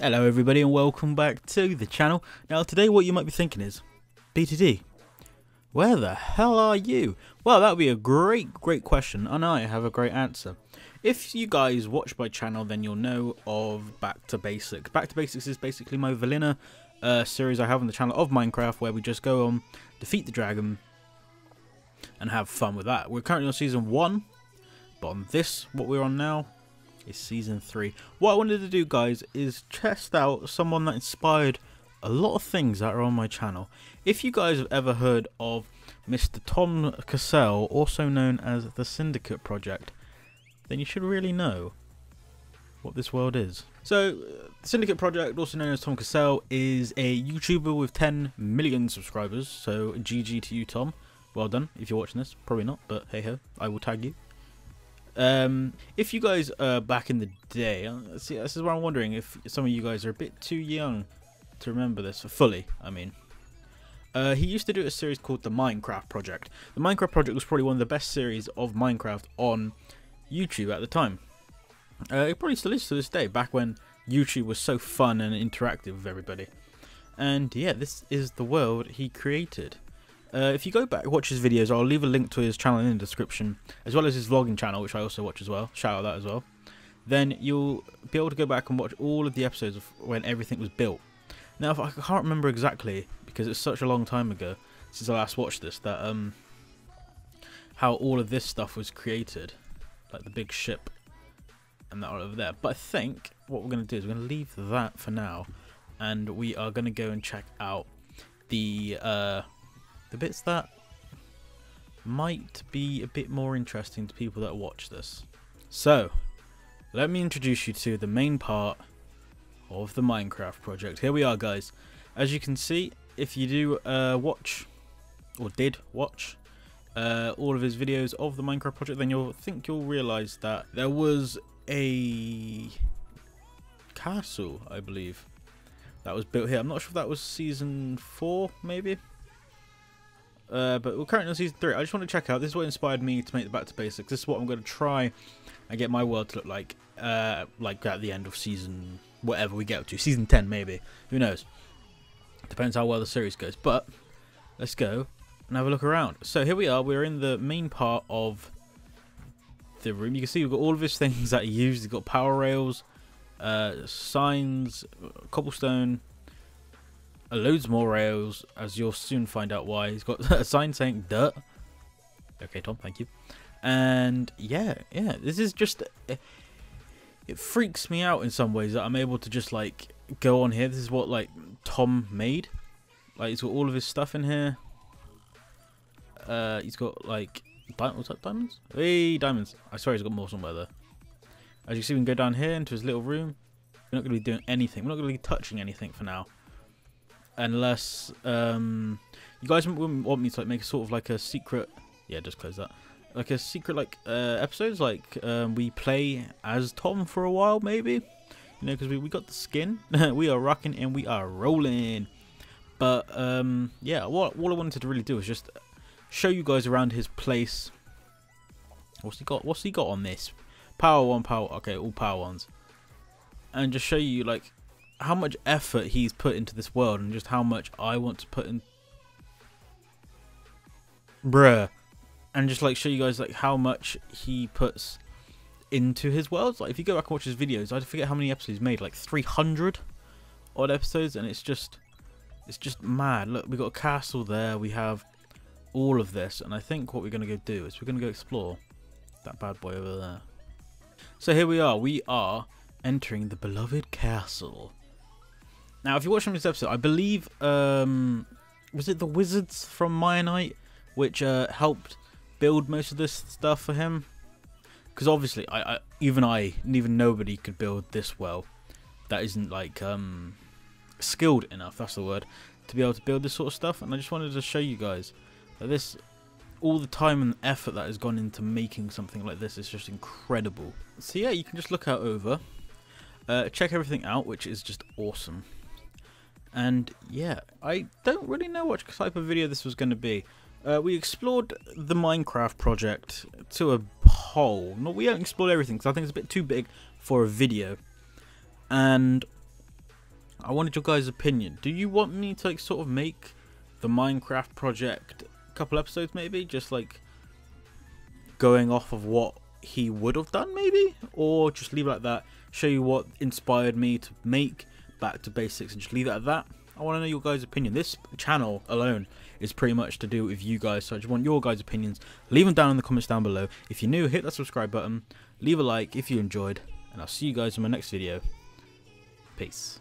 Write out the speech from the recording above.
Hello everybody and welcome back to the channel. Now today what you might be thinking is, BTD, where the hell are you? Well that would be a great great question and I have a great answer. If you guys watch my channel then you'll know of Back to Basics. Back to Basics is basically my vanilla uh, series I have on the channel of Minecraft where we just go on, defeat the dragon and have fun with that. We're currently on season 1 but on this, what we're on now, is season 3. What I wanted to do, guys, is test out someone that inspired a lot of things that are on my channel. If you guys have ever heard of Mr. Tom Cassell, also known as the Syndicate Project, then you should really know what this world is. So, uh, Syndicate Project, also known as Tom Cassell, is a YouTuber with 10 million subscribers. So, GG to you, Tom. Well done, if you're watching this. Probably not, but hey ho, I will tag you. Um, if you guys are back in the day, uh, see, this is where I'm wondering if some of you guys are a bit too young to remember this fully. I mean, uh, he used to do a series called the Minecraft Project. The Minecraft Project was probably one of the best series of Minecraft on YouTube at the time. Uh, it probably still is to this day, back when YouTube was so fun and interactive with everybody. And yeah, this is the world he created. Uh, if you go back watch his videos, I'll leave a link to his channel in the description, as well as his vlogging channel, which I also watch as well. Shout out that as well. Then you'll be able to go back and watch all of the episodes of when everything was built. Now, I can't remember exactly because it's such a long time ago since I last watched this that um how all of this stuff was created, like the big ship and that over there. But I think what we're going to do is we're going to leave that for now, and we are going to go and check out the uh, the bits that might be a bit more interesting to people that watch this. So, let me introduce you to the main part of the Minecraft project. Here we are, guys. As you can see, if you do uh, watch, or did watch, uh, all of his videos of the Minecraft project, then you'll think you'll realise that there was a castle, I believe, that was built here. I'm not sure if that was season 4, maybe? Uh, but we're currently on season 3. I just want to check out. This is what inspired me to make the Back to Basics. This is what I'm going to try and get my world to look like. Uh, like at the end of season whatever we get up to. Season 10 maybe. Who knows. Depends how well the series goes. But let's go and have a look around. So here we are. We're in the main part of the room. You can see we've got all of his things that he used. He's got power rails, uh, signs, cobblestone, loads more rails, as you'll soon find out why. He's got a sign saying dirt. Okay, Tom, thank you. And yeah, yeah, this is just. It, it freaks me out in some ways that I'm able to just like go on here. This is what like Tom made. Like he's got all of his stuff in here. Uh, he's got like what's that diamonds? Hey, diamonds! I swear he's got more somewhere there. As you see, we can go down here into his little room. We're not going to be doing anything. We're not going to be touching anything for now unless um, you guys want me to like make a sort of like a secret. Yeah, just close that. Like a secret like uh, episodes, like um, we play as Tom for a while, maybe. You know, because we, we got the skin. we are rocking and we are rolling. But um, yeah, what all I wanted to really do is just show you guys around his place. What's he got? What's he got on this? Power one, power. Okay, all power ones. And just show you like how much effort he's put into this world and just how much I want to put in bruh and just like show you guys like how much he puts into his worlds like if you go back and watch his videos I forget how many episodes he's made like 300 odd episodes and it's just it's just mad. Look we got a castle there we have all of this and I think what we're gonna go do is we're gonna go explore that bad boy over there. So here we are we are entering the beloved castle now, if you're watching this episode, I believe, um, was it the Wizards from Mianite which uh, helped build most of this stuff for him? Because obviously, I, I, even I, even nobody could build this well. That isn't like um, skilled enough. That's the word to be able to build this sort of stuff. And I just wanted to show you guys that this, all the time and effort that has gone into making something like this is just incredible. So yeah, you can just look out over, uh, check everything out, which is just awesome. And yeah, I don't really know what type of video this was going to be. Uh, we explored the Minecraft project to a whole. No, we haven't explored everything because I think it's a bit too big for a video. And I wanted your guys' opinion. Do you want me to like sort of make the Minecraft project a couple episodes maybe, just like going off of what he would have done maybe, or just leave it like that. Show you what inspired me to make back to basics and just leave it at that. I want to know your guys' opinion. This channel alone is pretty much to do with you guys, so I just want your guys' opinions. Leave them down in the comments down below. If you're new, hit that subscribe button, leave a like if you enjoyed, and I'll see you guys in my next video. Peace.